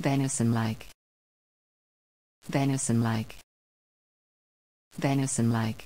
Venison-like. Venison-like. Venison-like.